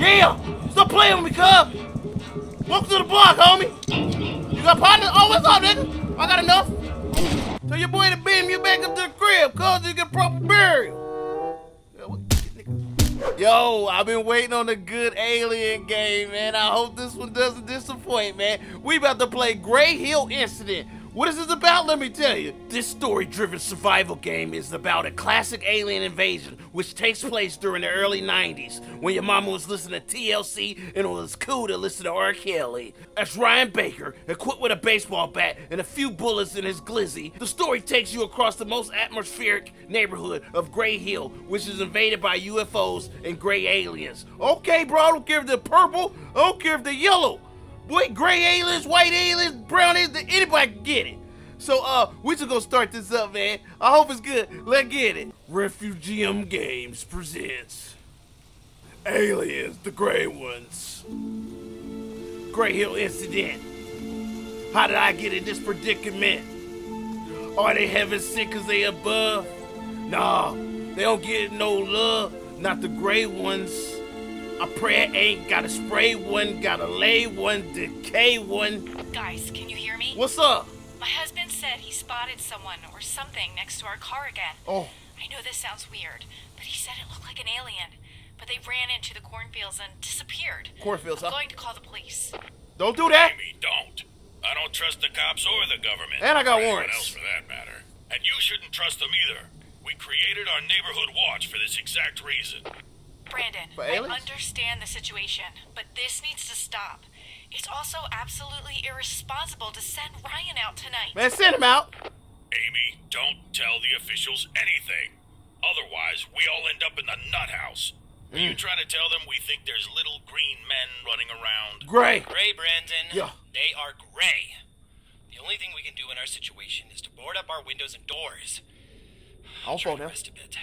Yeah! Stop playing with me, cub! Welcome to the block, homie! You got partners? Oh, what's up, nigga? I got enough. Tell your boy to beam you back up to the crib, cuz you get proper burial. Yo, I've been waiting on a good alien game, man. I hope this one doesn't disappoint, man. We about to play Grey Hill Incident. What is this about? Let me tell you. This story driven survival game is about a classic alien invasion which takes place during the early 90s when your mama was listening to TLC and it was cool to listen to R. Kelly. That's Ryan Baker, equipped with a baseball bat and a few bullets in his glizzy. The story takes you across the most atmospheric neighborhood of Grey Hill, which is invaded by UFOs and gray aliens. Okay, bro, I don't care if they're purple, I don't care if they're yellow. Boy, gray aliens, white aliens, brown aliens, anybody can get it. So, uh, we just gonna start this up, man. I hope it's good. Let's get it. Refugium Games presents Aliens, the Gray Ones. Grey Hill Incident. How did I get in this predicament? Are they heaven sick cause they above? Nah, they don't get no love. Not the gray ones. I prayer I ain't got a spray one, got a lay one, decay one. Guys, can you hear me? What's up? My husband said he spotted someone or something next to our car again. Oh, I know this sounds weird, but he said it looked like an alien. But they ran into the cornfields and disappeared. cornfields, I'm huh? going to call the police. Don't do that. Amy, don't. I don't trust the cops or the government. And I got or anyone warrants. else for that matter. And you shouldn't trust them either. We created our neighborhood watch for this exact reason. Brandon, I understand the situation, but this needs to stop. It's also absolutely irresponsible to send Ryan out tonight. Man, send him out. Amy, don't tell the officials anything. Otherwise, we all end up in the nut house. Are Mm. you trying to tell them we think there's little green men running around? Gray. Gray, Brandon. Yeah. They are gray. The only thing we can do in our situation is to board up our windows and doors. I'll Try phone to him. rest a bit.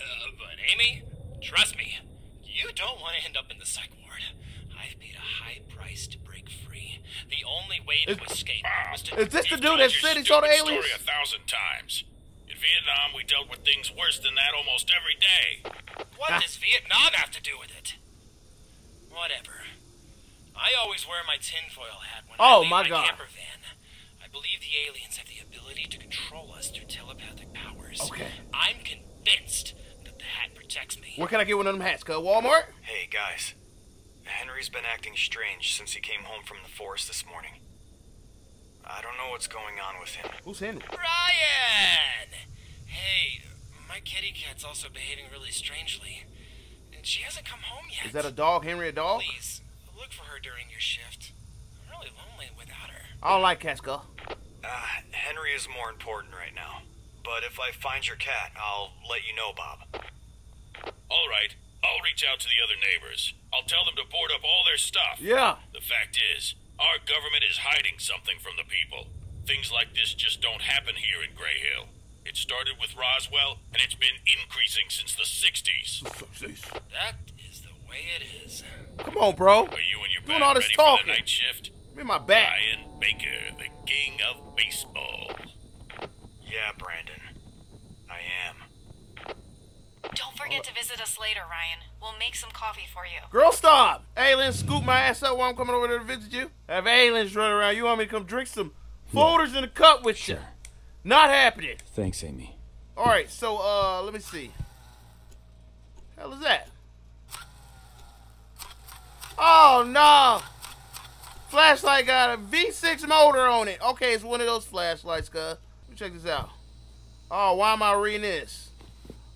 Uh, but Amy, trust me, you don't want to end up in the psych ward. I've paid a high price to break free. The only way to Is- escape was to. Is this the dude that said he saw the aliens? story a thousand times. In Vietnam, we dealt with things worse than that almost every day. Ah. What does Vietnam have to do with it? Whatever. I always wear my tinfoil hat when Oh, I leave my my, God. camper van. I believe the aliens have the ability to control us through telepathic powers. Okay. I'm convinced that the hat protects me. Where can I get one of them hats, cuz? Walmart? Hey, guys. Henry's been acting strange since he came home from the forest this morning. I don't know what's going on with him. Who's Henry? Ryan! Hey, my kitty cat's also behaving really strangely. And she hasn't come home yet. Is that a dog? Henry a dog? Please, look for her during your shift. I'm really lonely without her. I don't like cats, cuz. Uh, Henry is more important right now. But if I find your cat, I'll let you know, Bob. All right, I'll reach out to the other neighbors. I'll tell them to board up all their stuff. Yeah. The fact is, our government is hiding something from the people. Things like this just don't happen here in Grey Hill. It started with Roswell, and it's been increasing since the 60s. That is the way it is. Come on, bro. Are you and your Doing band all this ready talking. for the night shift? Give me my bat. Ryan Baker, the king of baseball. Yeah, Brandon. I am. Don't forget to visit us later, Ryan. We'll make some coffee for you. Girl, stop. Aliens scoop my ass up while I'm coming over there to visit you. Have aliens running around. You want me to come drink some folders in a cup with you? Not happening. Thanks, Amy. All right, so uh, let me see. Hell is that? Oh no! Flashlight got a V6 motor on it. Okay, it's one of those flashlights, cuz. Let me check this out. Oh, why am I reading this?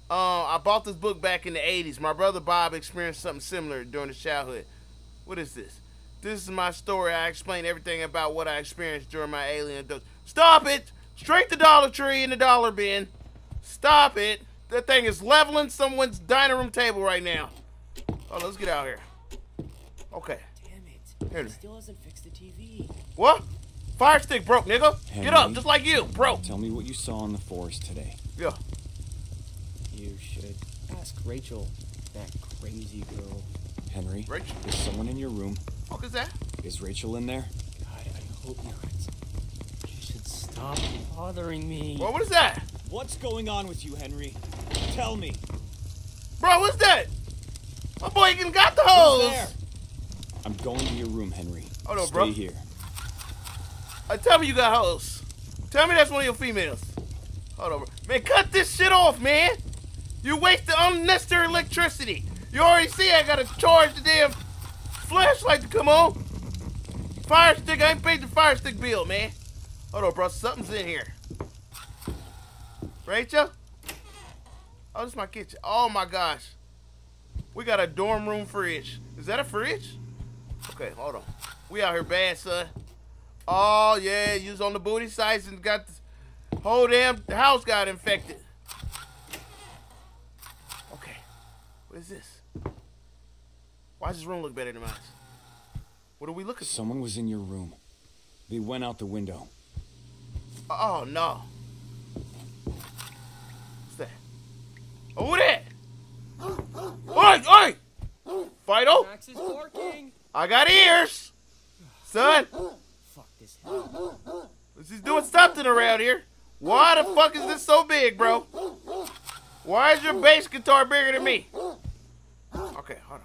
Uh, I bought this book back in the 80s. My brother Bob experienced something similar during his childhood. What is this? This is my story. I explain everything about what I experienced during my alien abduction. Stop it! Straight to Dollar Tree in the dollar bin. Stop it. That thing is leveling someone's dining room table right now. Oh, let's get out here. Okay. Damn it. Henry. He still hasn't fixed the TV. What? Fire stick broke, nigga. Get up, just like you, broke. Tell me what you saw in the forest today. Yeah. You should ask Rachel, that crazy girl. Henry, Rachel? is someone in your room? What is that? Is Rachel in there? God, I hope not. You should stop bothering me. Well, what is that? What's going on with you, Henry? Tell me. Bro, what's that? My boy even got the Who's hose. there? I'm going to your room, Henry. Hold on, Stay bro. here. Uh, tell me you got hose. Tell me that's one of your females. Hold on, bro. Man, cut this shit off, man. You waste the unnecessary electricity. You already see I gotta charge the damn flashlight to come on. Fire stick, I ain't paid the fire stick bill, man. Hold on, bro. Something's in here. Rachel? Oh, this is my kitchen. Oh my gosh. We got a dorm room fridge. Is that a fridge? Okay, hold on. We out here bad, son. Oh yeah, you was on the booty sites and got the whole damn house got infected. Okay, what is this? Why does this room look better than mine? What are we looking for? Someone was in your room. They went out the window. Oh no. What's that? Oh, who that? Oi, oi! Fido, Max is barking. I got ears, son. Fuck this hell. She's doing something around here. Why the fuck is this so big, bro? Why is your bass guitar bigger than me? Okay, hold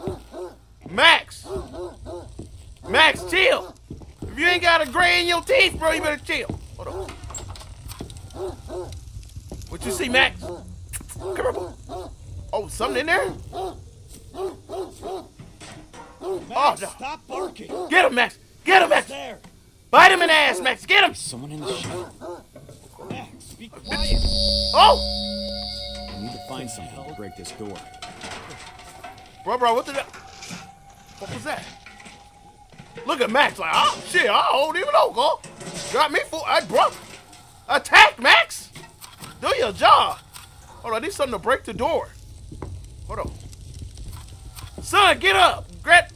on. Max! Max, chill! If you ain't got a gray in your teeth, bro, you better chill. Hold on. What you see, Max? Come here, boy. Oh, something in there? Oh, Max, no. stop barking. Get him, Max! Get him, Max! There. Bite him in the ass, Max! Get him! Someone in the shower. Max, be quiet. Oh! Find something to break this door. Bro, bro, what the? What was that? Look at Max, like, oh shit, I don't even know, girl. Got me for, I bro. Attack, Max. Do your job. Hold on, I need something to break the door. Hold on. Son, get up. Grab.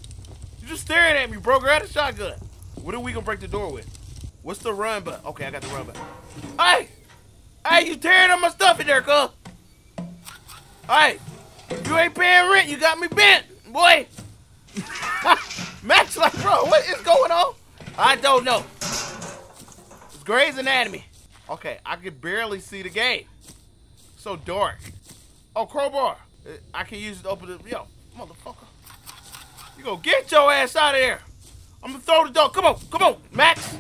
You're just staring at me, bro. Grab the shotgun. What are we gonna break the door with? What's the run button? Okay, I got the run button. Hey, hey, you tearing up my stuff in there, cuz. Hey, you ain't paying rent. You got me bent, boy. Max, like, bro, what is going on? I don't know. It's Grey's Anatomy. Okay, I can barely see the game. So dark. Oh, crowbar. Uh, I can use it to open the. Yo, motherfucker. You gonna get your ass out of here. I'm gonna throw the door. Come on, come on, Max.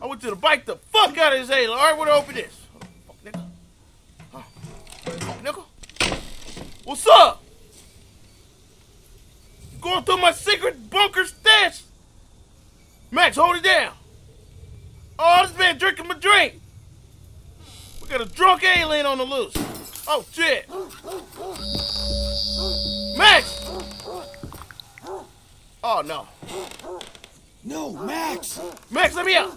I want you to bite the fuck out of his head. All right, we're gonna open this. Fuck, nigga. Fuck. What's up? Going through my secret bunker stash. Max, hold it down. Oh, this man drinking my drink. We got a drunk alien on the loose. Oh, shit. Max! Oh, no. No, Max. Max, let me out.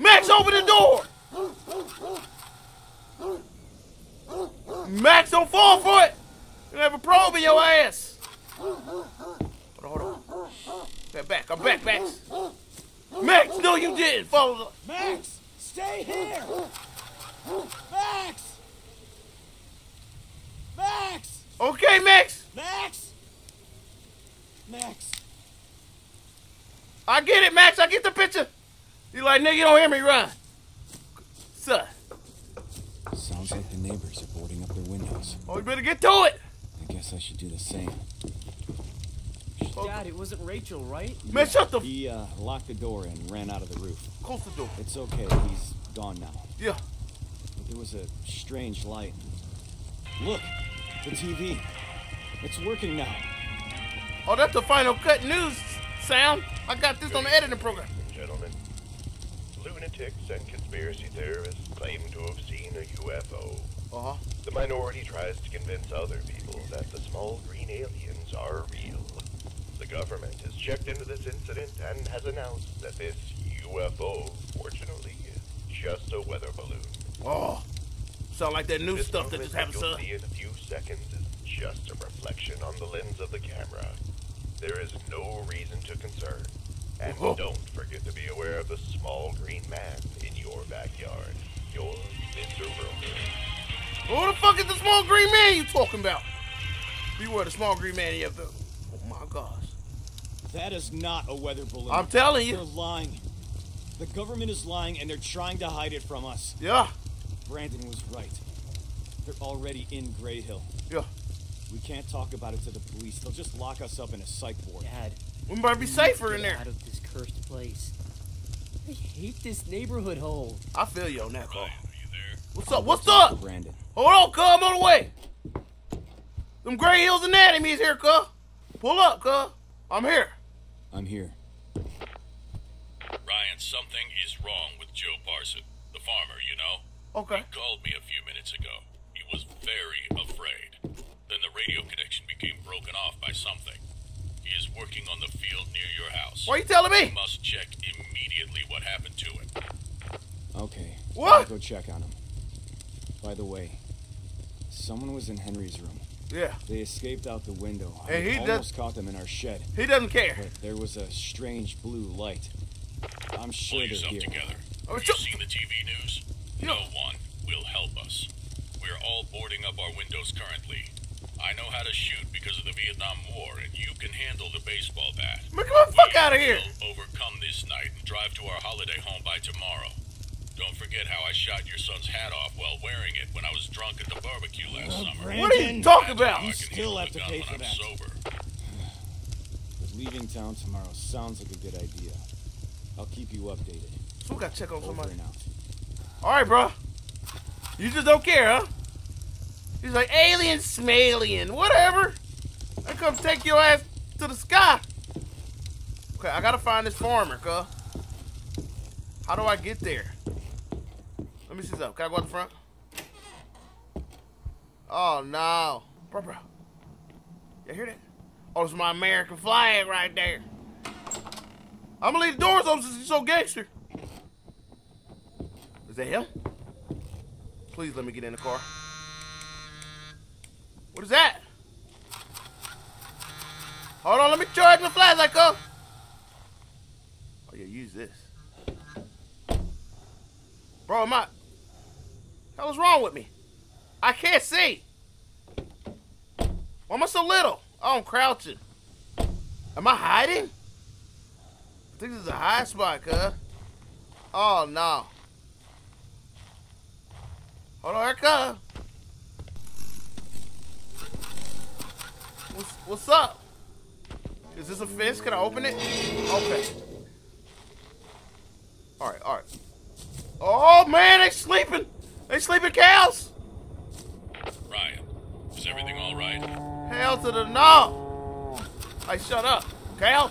Max, open the door. Max, don't fall for it. You have a probe in your ass. Hold on, hold on. Back, back. I'm back, Max. Max, no, you didn't. Follow the... Max, stay here. Max. Max. Okay, Max. Max. Max. I get it, Max. I get the picture. You like, nigga, don't hear me run. Son. Sounds like the neighbors are boarding up their windows. Oh, you better get to it. I guess I should do the same. Dad, it wasn't Rachel, right? Man, shut the He uh, locked the door and ran out of the roof. Close the door. It's okay. He's gone now. Yeah. But there was a strange light. Look, the TV. It's working now. Oh, that's the final cut news sound. I got this on the editing program. And conspiracy theorists claim to have seen a UFO. Uh-huh. The minority tries to convince other people that the small green aliens are real. The government has checked into this incident and has announced that this UFO, fortunately, is just a weather balloon. Oh. Sound like that new This stuff that just happened, see in a few seconds is just a reflection on the lens of the camera. There is no reason to concern. And Oh. don't forget to be aware of the small green man in your backyard. You're Mr. Broker. Who the fuck is the small green man you talking about? Beware the small green man in your building. Oh my gosh. That is not a weather balloon. I'm telling you. They're lying. The government is lying and they're trying to hide it from us. Yeah. Brandon was right. They're already in Grey Hill. Yeah. We can't talk about it to the police. They'll just lock us up in a psych ward. Dad, We might be we safer in there. Out of this cursed place. I hate this neighborhood hole. I feel you on that, cuz. Ryan, are you there? What's up? What's up? Brandon. Hold on, cuz. I'm on the way. Them Gray Hills Anatomy is here, cuz. Pull up, cuz. I'm here. I'm here. Ryan, something is wrong with Joe Parson, the farmer, you know? Okay. He called me a few minutes ago. He was very afraid. Then the radio connection became broken off by something. He is working on the field near your house. Why are you telling me? You must check immediately what happened to him. Okay. What? I'll go check on him. By the way, someone was in Henry's room. Yeah. They escaped out the window. And I he almost does- caught them in our shed, He doesn't care. but there was a strange blue light. I'm sure Pull they're yourself here. together. Oh, Have you seen the TV news? No one will help us. We're all boarding up our windows currently. I know how to shoot because of the Vietnam War, and you can handle the baseball bat. Man, come the fuck We out of here. will overcome this night and drive to our holiday home by tomorrow. Don't forget how I shot your son's hat off while wearing it when I was drunk at the barbecue last summer. What are you talking about? You still have to pay when for I'm that. Sober. But leaving town tomorrow sounds like a good idea. I'll keep you updated. So we gotta check on Over somebody. and out. All right, bro. You just don't care, huh? He's like alien, smalien, whatever. I come take your ass to the sky. Okay, I gotta find this farmer, cuz. How do I get there? Let me see something. Can I go out the front? Oh no, bro, bro. You hear that? Oh, it's my American flag right there. I'm gonna leave the doors open since he's so gangster. Is that him? Please let me get in the car. What is that? Hold on, let me charge my flashlight, go. Oh yeah, use this. Bro, am I? Hell is wrong with me? I can't see. Why am I so little? Oh, I'm crouching. Am I hiding? I think this is a high spot, huh? Oh no. Hold on, here it come. What's, up? Is this a fence? Can I open it? Okay. Alright, alright. Oh man, they sleeping! They sleeping cows! Ryan, is everything all right? Hell to the no! I shut up. Cal?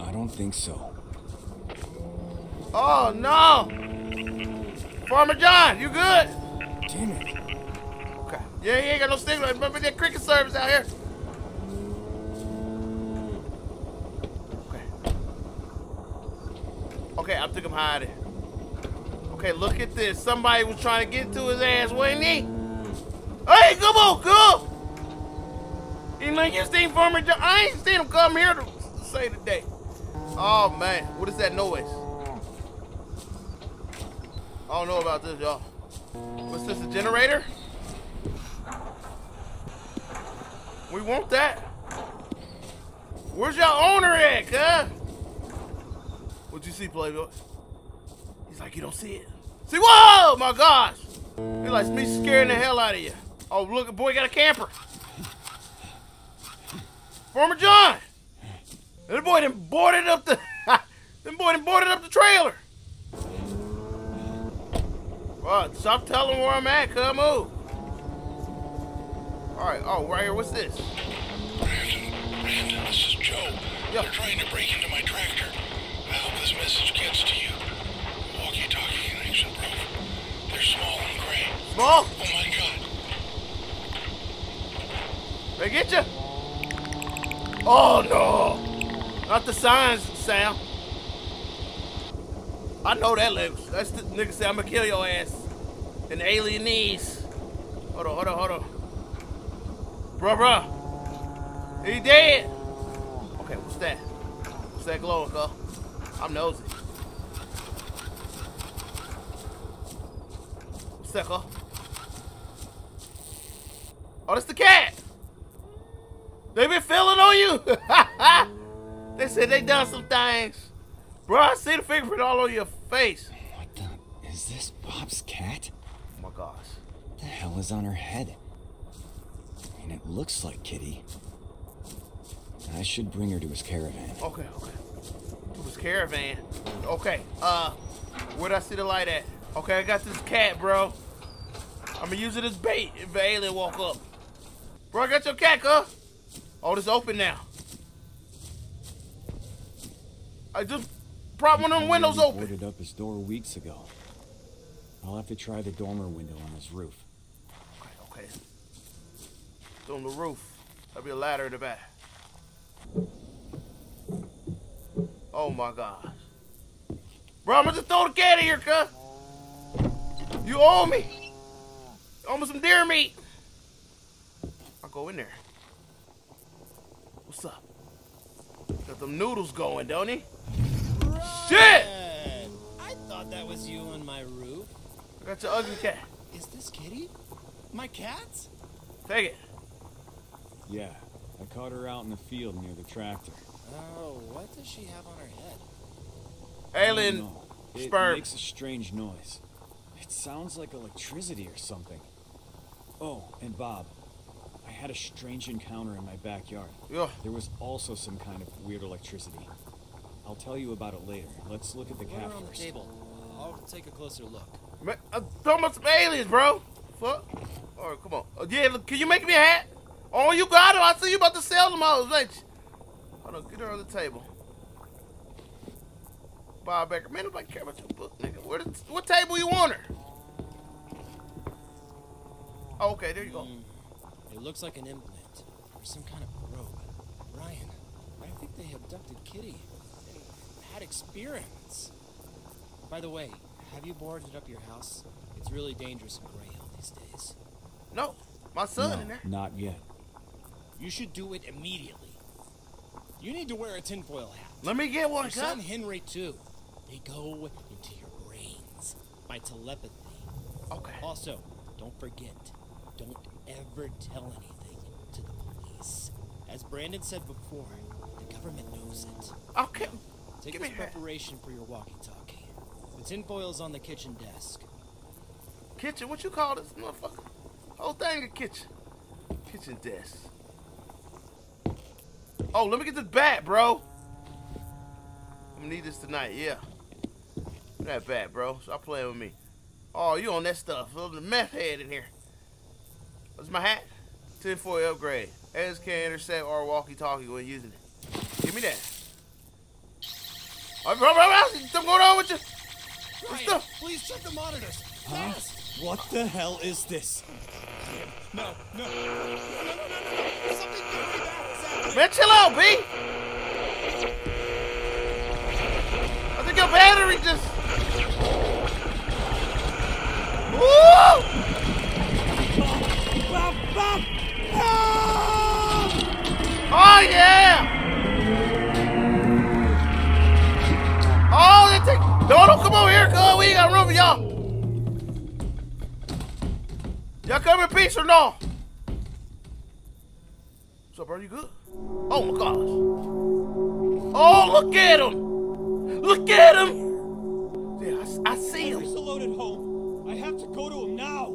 I don't think so. Oh no! Farmer John, you good? Damn it. Yeah, he ain't got no signal. Remember that cricket service out here? Okay. Okay, I think I'm hiding. Okay, look at this. Somebody was trying to get to his ass, wasn't he? Hey, come on, go! You know, you seen Farmer John? I ain't seen him come here to say today. Oh man, what is that noise? I don't know about this, y'all. What's this, a generator? We want that. Where's your owner at, huh? What'd you see, Playboy? He's like, you don't see it. See, whoa, my gosh. He likes me scaring the hell out of you. Oh, look, boy got a camper. Farmer John. And the boy done boarded up the, them boy done boarded up the trailer. Well, stop telling where I'm at, come move. All right, oh, right here, what's this? Brandon, Brandon, this is Joe. Yeah. They're trying to break into my tractor. I hope this message gets to you. Walkie-talkie connection broke. They're small and gray. Small, Oh my god. they get you? Oh no, not the signs Sam. I know that language. That's the nigga say I'm gonna kill your ass. An alienese. Hold on, hold on, hold on. Bruh, bruh. He dead. Okay, what's that? What's that glowing, cuz? I'm nosy. What's that, cuz? Oh, that's the cat. They been feeling on you. they said they done some things. Bro, I see the fingerprint all over your face. What the? Is this Bob's cat? Oh my gosh. What the hell is on her head? Looks like Kitty. I should bring her to his caravan. Okay, okay. To his caravan. Okay, uh, where'd I see the light at? Okay, I got this cat, bro. I'm gonna use it as bait if the alien walk up. Bro, I got your cat, huh? Oh, this open now. I just prop one of them windows open. boarded up his door weeks ago. I'll have to try the dormer window on his roof. It's on the roof. There'll be a ladder in the back. Oh my gosh. Bro, I'm gonna just throw the cat in here, cuz. You owe me. Owe me some deer meat. I'll go in there. What's up? Got them noodles going, don't he? Shit! I thought that was you on my roof. I got your ugly cat. Is this Kitty? My cat? Take it. Yeah, I caught her out in the field near the tractor. Oh, what does she have on her head? Alien No, it sperm. makes a strange noise. It sounds like electricity or something. Oh, and Bob, I had a strange encounter in my backyard. Yeah. There was also some kind of weird electricity. I'll tell you about it later. Let's look at the Put cat her on the first. table. I'll take a closer look. Man, I'm talking about some aliens, bro. Fuck. All right, come on. Uh, yeah, look, can you make me a hat? Oh, you got it. I see you about to sell them all, ain't you? Hold on, get her on the table. Bob Baker. Man, nobody care about your book, nigga. Where the, what table you want her? Oh, okay, there you go. Hmm. It looks like an implant or some kind of probe. Ryan, I think they abducted Kitty and had experiments. By the way, have you boarded up your house? It's really dangerous in Grey Hill these days. No, my son No, in there. not yet. You should do it immediately. You need to wear a tinfoil hat. Let me get one, son. Henry too. They go into your brains by telepathy. Okay. Also, don't forget, don't ever tell anything to the police. As Brandon said before, the government knows it. Okay. Take Give this me a hat. preparation for your walkie-talkie. The tinfoil's on the kitchen desk. Kitchen, what you call this motherfucker? Whole thing a kitchen. Kitchen desk. Oh, let me get this bat, bro. I'm gonna need this tonight, yeah. That bat, bro. Stop playing with me. Oh, you on that stuff. There's a meth head in here. What's my hat? 10 4 upgrade. As can intercept or walkie talkie when using it. Give me that. Oh, bro, bro, bro, something going on with you? What's Ryan, please check the monitors. Fast! What the hell is this? No, no, no, no, no, no, no. Man, chill out, B. I think your battery just. Woo! Oh yeah! Oh, they take. No, don't come over here, cuz we ain't got room for y'all. Y'all come in peace or no? What's up, bro? You good? Oh my gosh. Oh, look at him. Look at him. Yeah, I s- I, see him. alone at home. I have to go to him now.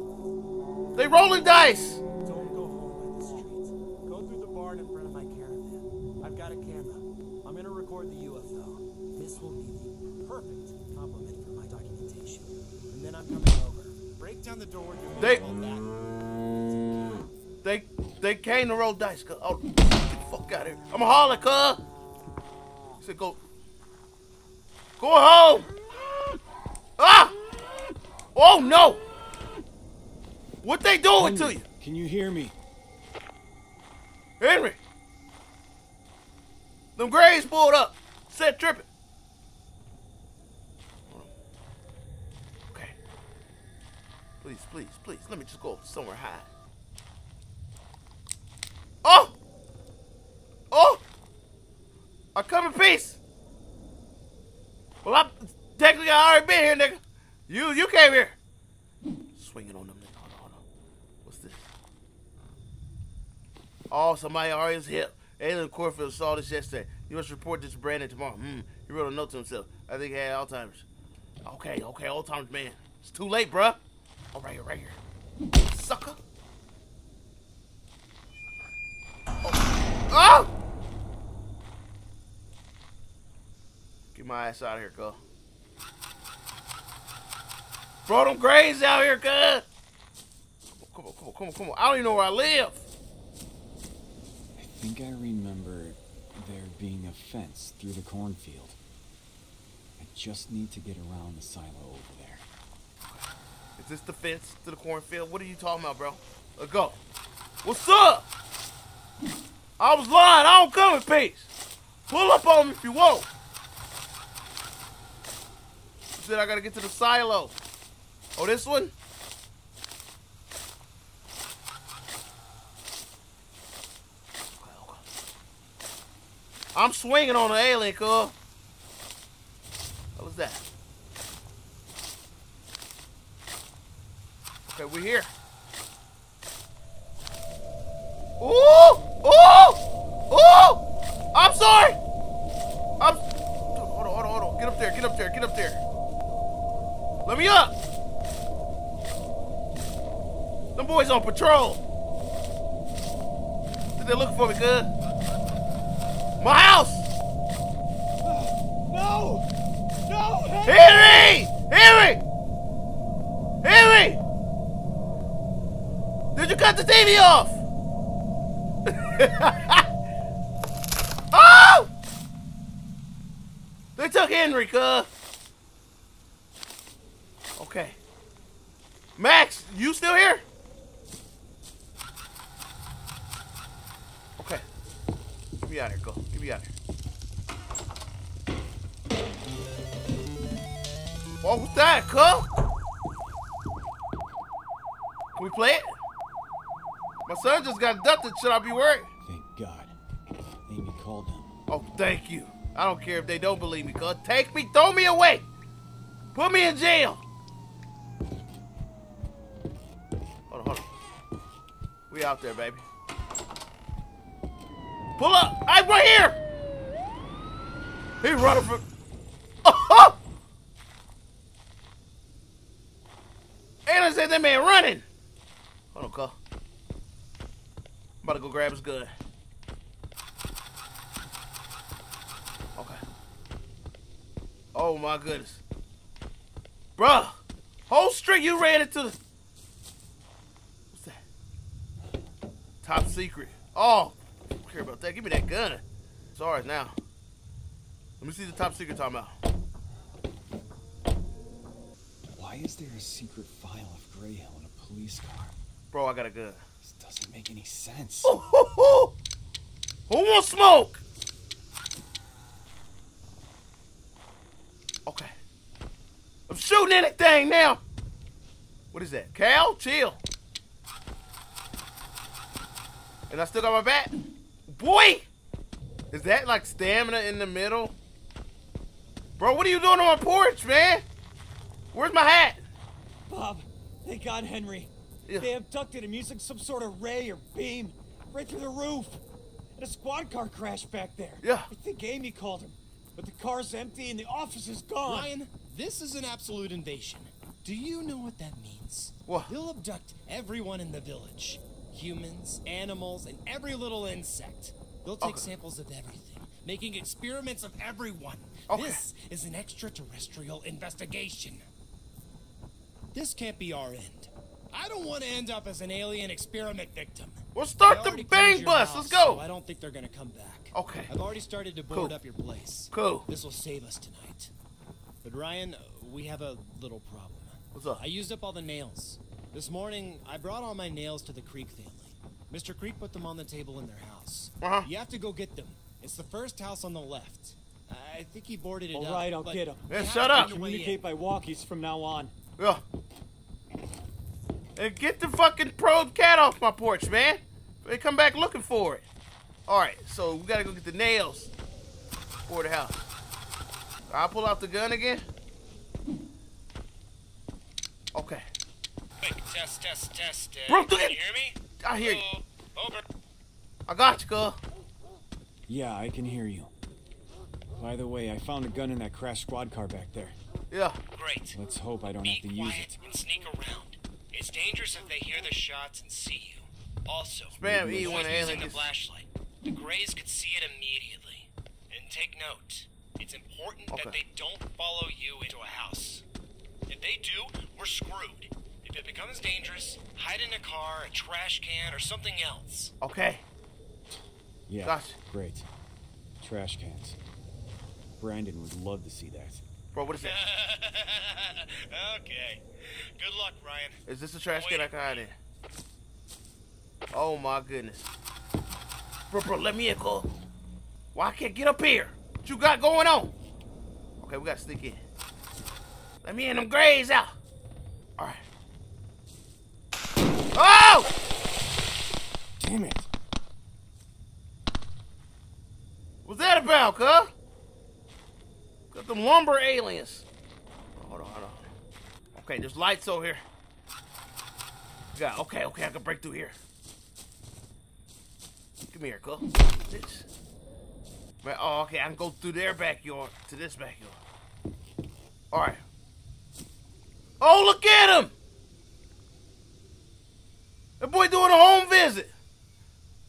They rolling dice. Don't go home by the streets. Go through the barn in front of my caravan. I've got a camera. I'm gonna record the UFO. This will be the perfect complement for my documentation. And then I'm coming over. Break down the door. Give They- a call back. They they came to roll dice. Oh, get the fuck out of here. I'm a holler, cuz. He said, go. Go home. Ah! Oh no! What they doing to you, Can you hear me? Henry? Them graves pulled up. Set tripping. Okay. Please, please, please. Let me just go somewhere high. Oh! Oh! I come in peace. Well, I technically I already been here, nigga. You you came here. Swinging on them, nigga. Hold on, hold on. What's this? Oh, somebody already is hip. Alien Corfield saw this yesterday. You must report this to Brandon tomorrow. Hmm. He wrote a note to himself. I think he had Alzheimer's. Okay, okay, Alzheimer's man. It's too late, bruh. Oh, right here, right here. Sucker. My ass out of here, cuz. Bro, them grays out here, cuz. Come on, come on, come on, come on. I don't even know where I live. I think I remember there being a fence through the cornfield. I just need to get around the silo over there. Is this the fence to the cornfield? What are you talking about, bro? Let's go. What's up? I was lying. I don't come in peace. Pull up on me if you want. Said I gotta get to the silo. Oh, this one? I'm swinging on the alien, cuz. What was that? Okay, we're here. Ooh! Ooh! Ooh! I'm sorry! I'm... Hold on, hold on, hold on. Get up there, get up there, get up there. Let me up! Them boys on patrol. They're looking for me, good. My house! No! No! Henry! Henry! Henry! Did you cut the TV off? oh! They took Henry, cuz. Okay. Max, you still here? Okay. Get me out of here, go. Get me out of here. What was that, cuz? Can we play it? My son just got abducted. Should I be worried? Thank God. Amy called him. Oh, thank you. I don't care if they don't believe me, cuz. Take me, throw me away. Put me in jail. Hold on, hold on. We out there, baby. Pull up. I'm right here. He running for... Oh! Uh-huh. And said that man running. Hold on, cuz. I'm about to go grab his gun. Okay. Oh my goodness. Bruh! Whole street you ran into the. What's that? Top secret. Oh, I don't care about that. Give me that gun. Sorry now. Let me see the top secret talking about. Why is there a secret file of Grey Hill in a police car? Bro, I got a gun. This doesn't make any sense. Ooh, hoo. Who wants smoke? Okay. I'm shooting anything now. What is that? Cal? Chill. And I still got my bat? Boy! Is that like stamina in the middle? Bro, what are you doing on my porch, man? Where's my hat? Bob, thank God, Henry. Yeah. They abducted him using some sort of ray or beam right through the roof. And a squad car crashed back there. Yeah. I think Amy called him. But the car's empty and the office is gone. Ryan, this is an absolute invasion. Do you know what that means? What? They'll abduct everyone in the village. Humans, animals, and every little insect. They'll take Okay. samples of everything, making experiments of everyone. Okay. This is an extraterrestrial investigation. This can't be our end. I don't want to end up as an alien experiment victim. We'll start the bang bus. house, Let's go. so I don't think they're gonna come back. Okay. I've already started to board Cool. up your place. Cool. This will save us tonight. But Ryan, we have a little problem. What's up? I used up all the nails. This morning, I brought all my nails to the Creek family. Mr. Creek put them on the table in their house. Uh-huh. You have to go get them. It's the first house on the left. I think he boarded it All up. right, I'll but get 'em. you Yeah, shut up. find a way in. Communicate by walkies from now on. Yeah. And get the fucking probe cat off my porch, man. They come back looking for it. All right, so we gotta go get the nails for the house. I'll pull out the gun again. Okay. Wait, test, test, test. Uh, Bro, look can you hear me? I hear you. Over. I got you, cuz. Yeah, I can hear you. By the way, I found a gun in that crashed squad car back there. Yeah. Great. Let's hope I don't Be have to use it. and sneak around. It's dangerous if they hear the shots and see you. Also, Spam E avoid when using alien the flashlight. The Greys could see it immediately. And take note, It's important Okay. that they don't follow you into a house. If they do, we're screwed. If it becomes dangerous, hide in a car, a trash can, or something else. Okay. Yeah, Gotcha. great. Trash cans. Brandon would love to see that. Bro, what is that? okay. Good luck, Ryan. Is this a trash can I can hide in? Oh my goodness. Bro, bro, let me in, Cole. Why I can't get up here? What you got going on? Okay, we gotta sneak in. Let me in them grays out. Alright. Oh! Damn it! What's that about, cuz? Got them lumber aliens. Hold on, hold on. Okay, there's lights over here. Got okay, okay, I can break through here. Come here, cuz. This. Man, oh, okay, I can go through their backyard to this backyard. Alright. Oh, look at him! That boy doing a home visit.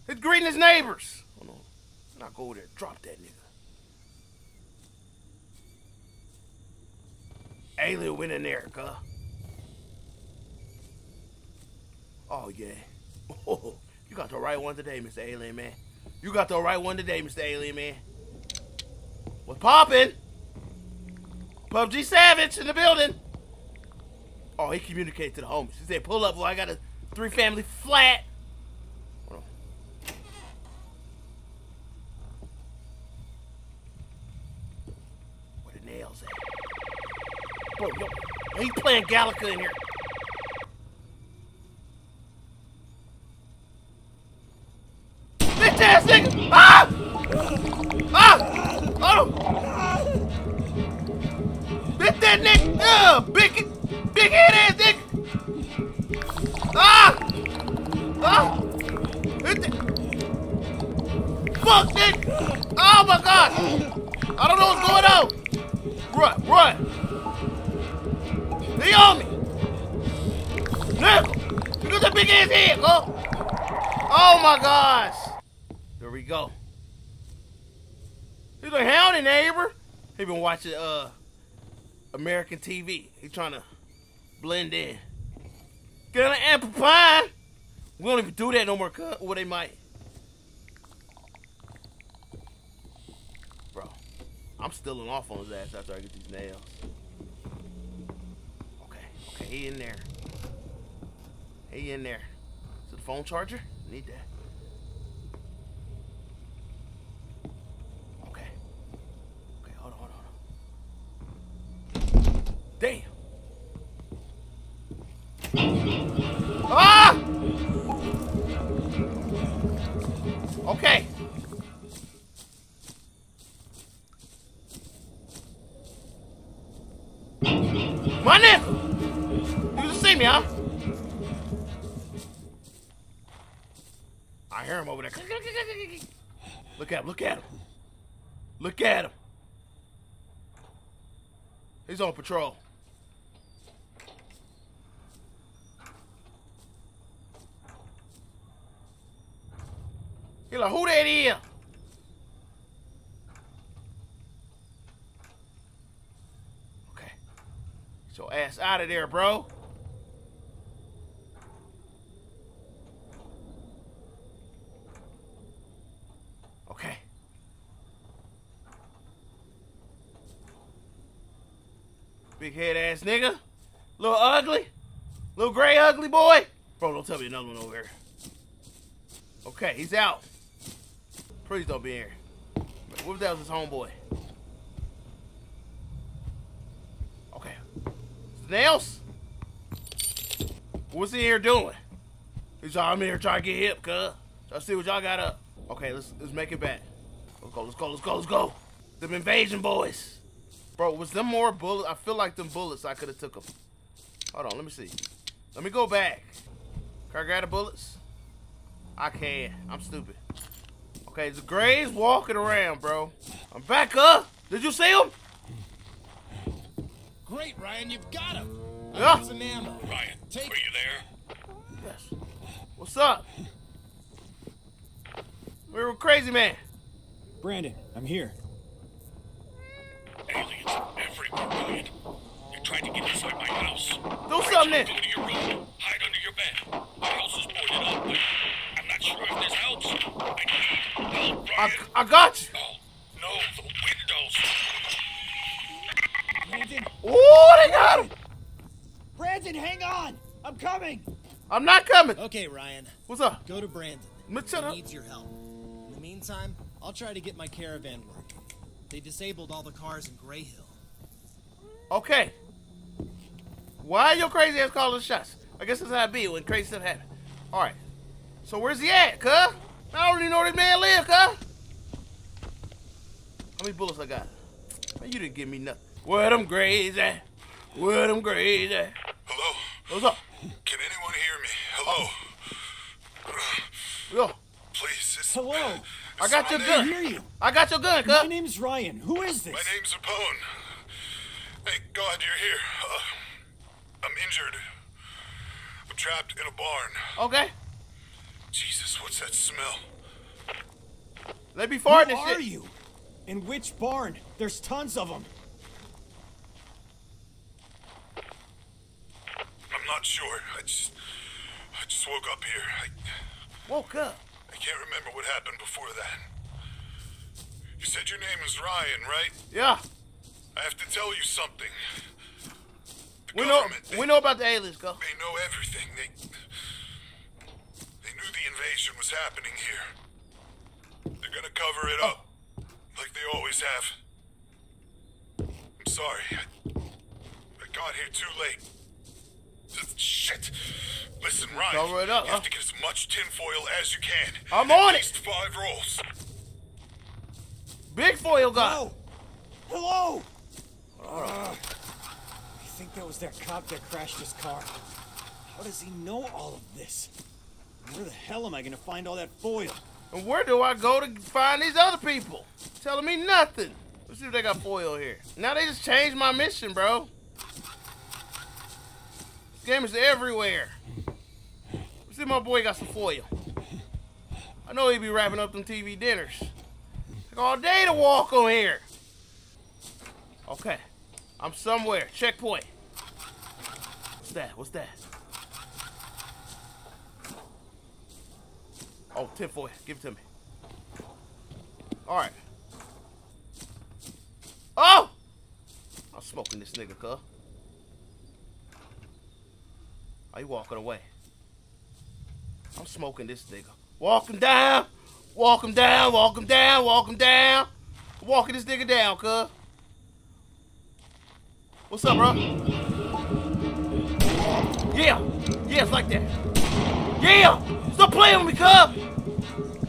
He's greeting his neighbors. Hold on. Not go over there. Drop that nigga. Alien went in there, cuh. Oh yeah. Oh, you got the right one today, Mr. Alien Man. You got the right one today, Mr. Alien Man. What's poppin'? PUBG Savage in the building. Oh, he communicated to the homies. He said, pull up, boy. I got a three family flat. Where the nails at? Bro, yo, he playing Galaga in here. Bitch ass nigga! Ah! Ah! Oh! Bitch that nigga! Uh, big, big head ass nigga! Ah! Hit that- Fuck, nigga! Oh my god! I don't know what's going on! Run, run! They on me! Nigga! Look at that big ass head, huh? Oh my gosh! There we go. He's a hounding neighbor. He been watching uh American TV. He trying to blend in. Get an apple pie. We don't even do that no more, cuz. Well, they might. Bro, I'm stealing off on his ass after I get these nails. Okay, okay, he in there. He in there. Is it the phone charger? Need that. Okay. Okay, hold on, hold on, hold on. Damn. Look at him, look at him. He's on patrol. He like, who that is? Okay. Get your ass out of there, bro. Okay. Big head ass nigga. Little ugly. Little gray ugly boy. Bro, don't tell me another one over here. Okay, he's out. Please don't be here. What if that was his homeboy? Okay. Nails? What's he here doing? He's all, I'm here trying to get hip, cuz. Let's see what y'all got up. Okay, let's let's make it back. Let's go, let's go, let's go, let's go. Them invasion boys. Bro, was them more bullets? I feel like them bullets I could have took them. Hold on, let me see. Let me go back. Can I grab the bullets? I can. I'm stupid. Okay, the Grays walking around, bro. I'm back up. Did you see him? Great, Ryan, you've got him. I Yeah. got some ammo. Ryan, Take- are you there? Yes. What's up? We were crazy man. Brandon, I'm here. Ryan, you tried to get inside my house. Do something then. Go to your room. Hide under your bed. My house is boarded up, but I'm not sure if this helps. I need help, I, Ryan. I got you. No, no, the windows. Brandon, Oh, they got him. Brandon, hang on! I'm coming! I'm not coming. Okay, Ryan. What's up? Go to Brandon. Ma- shut he needs your help. In the meantime, I'll try to get my caravan working. They disabled all the cars in Grey Hill. Okay. Why your crazy ass calling the shots? I guess that's how it be when crazy stuff happen. All right. So where's he at, cuh? I don't even know where this man live, cuh. How many bullets I got? Man, you didn't give me nothing. Where them grays at? Where them grays at? Hello? What's up? Can anyone hear me? Hello? Yo, Please, it's, Hello? I got your my gun. I hear you! I got your gun, My name's Ryan. Who is this? My name's Apone. Thank God you're here. Uh, I'm injured. I'm trapped in a barn. Okay. Jesus, what's that smell? They be Who farting and are shit. you? In which barn? There's tons of them. I'm not sure. I just, I just woke up here. I, Woke up. I can't remember what happened before that. You said your name is Ryan, right? Yeah. I have to tell you something. The We know. they, We know about the aliens, cuh. they know everything. They, they knew the invasion was happening here. They're gonna cover it up, like they always have. I'm sorry. I, I got here too late. Just shit. Listen, Ryan. Cover it up, you huh? have to get as much tinfoil as you can. I'm At on it. least five rolls. Big foil guy. Hello? Hello? Ugh. I think that was that cop that crashed his car. How does he know all of this? Where the hell am I gonna find all that foil? And where do I go to find these other people? Telling me nothing. Let's see if they got foil here. Now they just changed my mission, bro. Is everywhere. Let's see my boy got some foil. I know he be wrapping up them TV dinners. Took all day to walk on here. Okay. I'm somewhere. Checkpoint. What's that? What's that? Oh, tinfoil. Give it to me. Alright. Oh! I'm smoking this nigga, cuz. Are you walking away? I'm smoking this nigga. Walk him down. Walk him down. Walk him down. Walk him down. Walking this nigga down, cuz. What's up, bro? Yeah. Yeah, it's like that. Yeah! Stop playing with me, cub!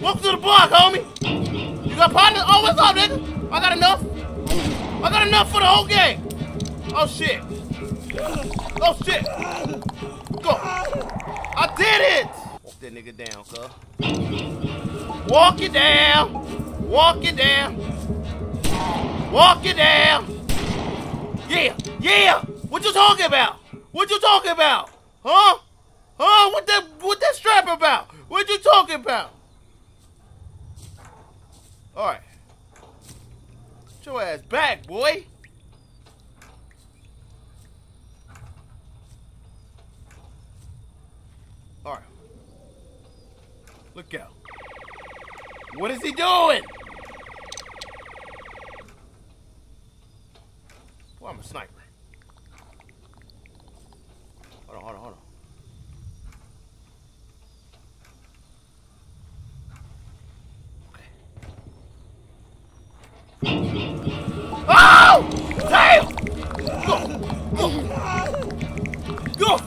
Welcome to the block, homie! You got partners? Oh, what's up, nigga? I got enough. I got enough for the whole game. Oh, shit. Oh, shit. Go. I did it! Walk that nigga down, cuz. Walk it down. Walk it down. Walk it down. Yeah, yeah. What you talking about? What you talking about? Huh? Huh? What that what that strap about? What you talking about? Alright. Get your ass back, boy. Alright. Look. What is he doing? Well, I'm a sniper. Hold on, hold on, hold on. Oh! Go!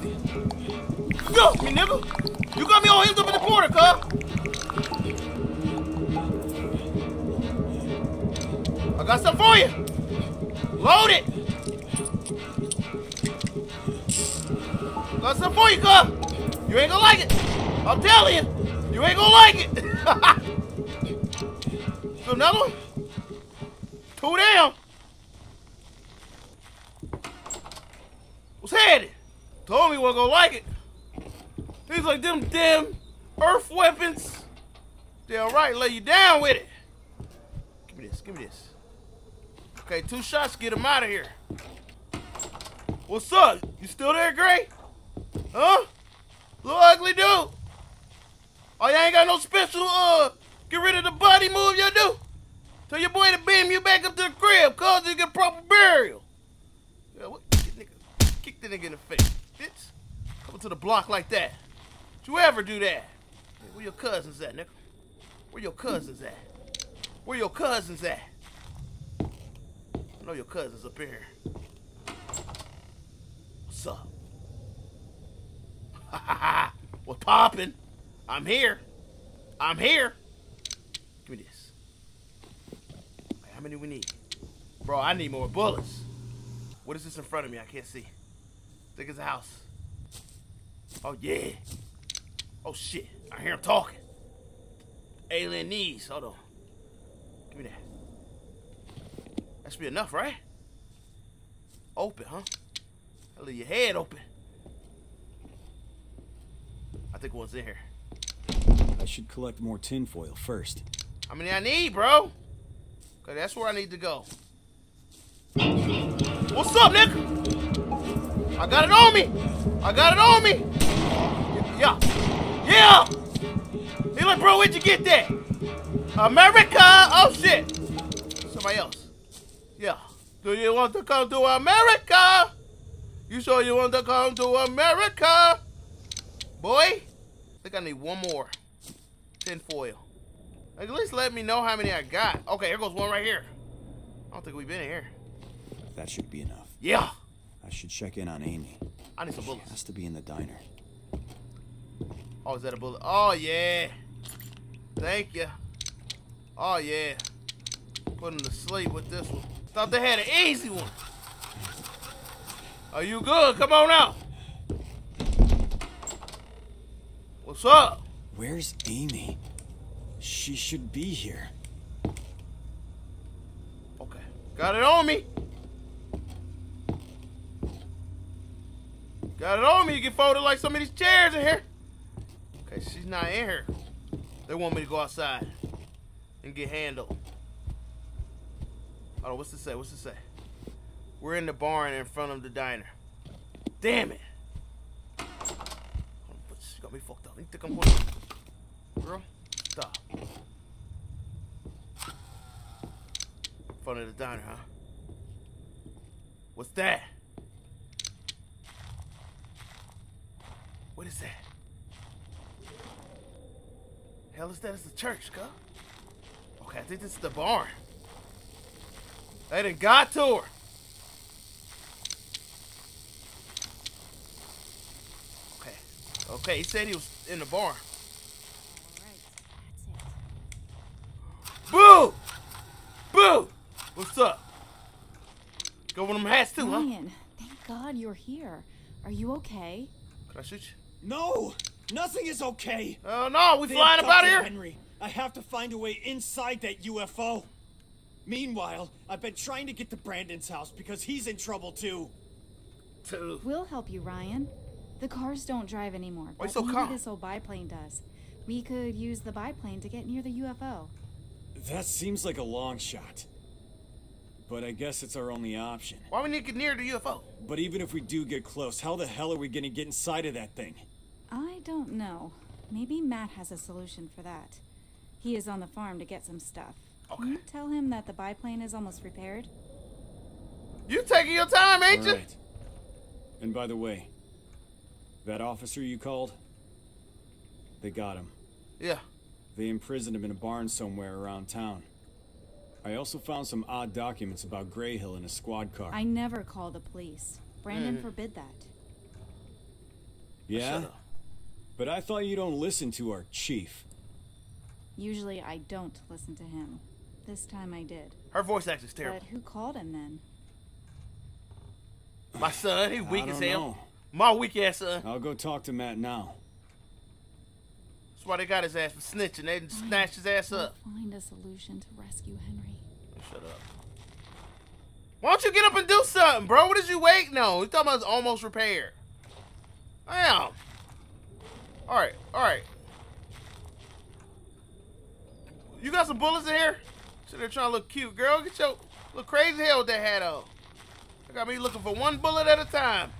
Go, me nigga! You got me all hemmed up in the corner, cuz! I got something for you! Load it! Got something for you, cuz! You ain't gonna like it! I'm telling you! You ain't gonna like it! so another one? Two down! Was headed. Told me wasn't gonna like it. He's like them damn earth weapons. Damn right, lay you down with it. Give me this, give me this. Okay, two shots, get him out of here. What's up? You still there, Gray? Huh? Little ugly dude. Oh, you ain't got no special, uh, get rid of the body move you do? Tell your boy to beam you back up to the crib, cause you get proper burial. Yeah, what? Nigga, kick the nigga in the face, bitch. Coming to the block like that. You ever do that? Where your cousins at, nigga? Where your cousins at? Where your cousins at? I know your cousins up here. What's up? What's poppin'? I'm here. I'm here. Give me this. How many we need? Bro, I need more bullets. What is this in front of me? I can't see. Think it's a house. Oh, yeah. Oh, shit. I hear him talking. Alien knees. Hold on. Give me that. That should be enough, right? Open, huh? I leave your head open. I think one's in here. I should collect more tinfoil first. How many I need, bro? Okay, that's where I need to go. What's up, nigga? I got it on me. I got it on me. Yeah. Yeah. He like, bro, where'd you get that? America. Oh, shit. Somebody else. Yeah. Do you want to come to America? You sure you want to come to America? Boy, I think I need one more. Tin foil. Like, at least let me know how many I got. Okay, here goes one right here. I don't think we've been in here. That should be enough. Yeah. I should check in on Amy. I need some bullets. She has to be in the diner. Oh, is that a bullet? Oh, yeah. Thank you. Oh, yeah. Put him to sleep with this one. Thought they had an easy one. Are you good? Come on out. What's up? Where's Amy? She should be here. Okay. Got it on me. Got it on me. You get folded like some of these chairs in here. She's not in here. They want me to go outside and get handled. Oh, what's it say? What's it say? We're in the barn in front of the diner. Damn it. She got me fucked up. You think I'm going Girl, stop. In front of the diner, huh? What's that? What is that? Hell is that? It's the church, huh? Okay, I think this is the barn. They done got to her. Okay. Okay, he said he was in the barn. Boo! Boo! What's up? Go with them hats too, huh? Ryan, thank God you're here. Are you okay? Can I shoot you? No! Nothing is okay! Oh no, we They flying up out of abducted here? Henry. I have to find a way inside that UFO. Meanwhile, I've been trying to get to Brandon's house because he's in trouble too. Two. We'll help you, Ryan. The cars don't drive anymore, Why but so maybe calm? this old biplane does. We could use the biplane to get near the UFO. That seems like a long shot. But I guess it's our only option. Why we need to get near the UFO? But even if we do get close, how the hell are we gonna get inside of that thing? I don't know. Maybe Matt has a solution for that. He is on the farm to get some stuff. Can you tell him that the biplane is almost repaired? You taking your time, ain't you? Alright. And by the way, that officer you called, they got him. Yeah. They imprisoned him in a barn somewhere around town. I also found some odd documents about Grey Hill in a squad car. I never call the police. Brandon Mm. forbid that. yeah? But I thought you don't listen to our chief. Usually I don't listen to him. This time I did. Her voice acting's terrible. But who called him then? My son, he's weak as hell. know. My weak ass son. I'll go talk to Matt now. That's why they got his ass for snitching. They snatched his ass up. Find a solution to rescue Henry. Shut up. Why don't you get up and do something, bro? What is you waiting on? You talking about it's almost repair. Damn. Alright, alright. You got some bullets in here? So they're trying to look cute. Girl, get your look crazy hell with that hat on. I got me looking for one bullet at a time.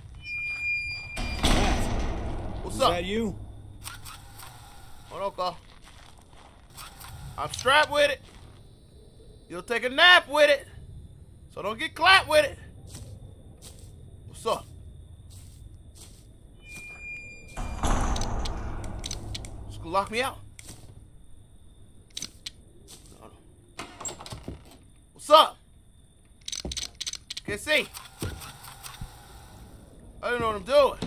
What's Is up? that you? Hold on. I'm strapped with it. You'll take a nap with it. So don't get clapped with it. What's up? Just gonna lock me out. What's up? Can't see. I don't know what I'm doing.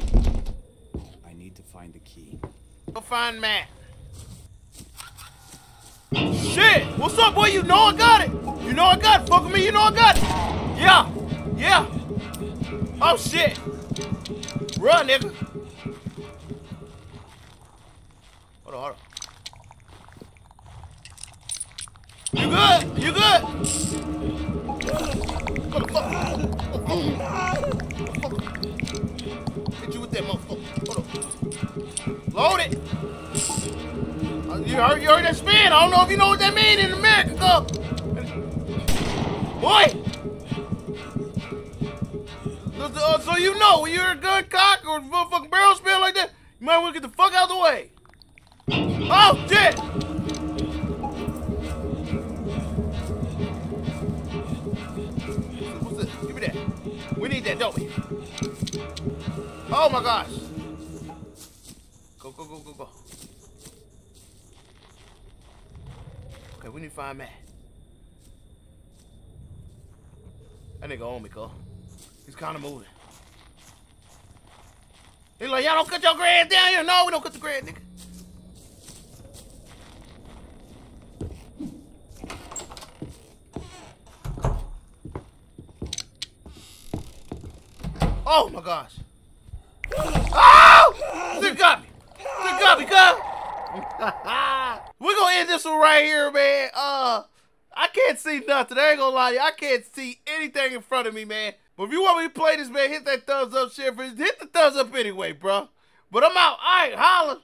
I need to find the key. Go find Matt. Shit! What's up, boy? You know I got it. You know I got it. Fuck with me. You know I got it. Yeah. Yeah. Oh shit. Run, nigga. Hold on, hold on. You good? You good? Hit you with that motherfucker. Hold on. Load it. Uh, You heard, you heard that spin. I don't know if you know what that means in America. Boy. So, uh, so you know when you're a gun cock or motherfucking barrel spin like that, you might want to get the fuck out of the way. Oh shit. What's this? Give me that. We need that, don't we? Oh my gosh. Go, go, go, go, go. Okay, we need to find Matt. That nigga on me, cuz. He's kind of moving. He's like, y'all don't cut your grass down here. No, we don't cut the grass, nigga. Oh my gosh. Oh! They got me. They got me. We're gonna end this one right here, man. Uh, I can't see nothing. I ain't gonna lie to you. I can't see anything in front of me, man. But if you want me to play this, man, hit that thumbs up, share. Hit the thumbs up anyway, bro. But I'm out. All right, holla.